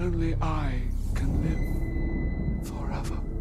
Only I can live forever.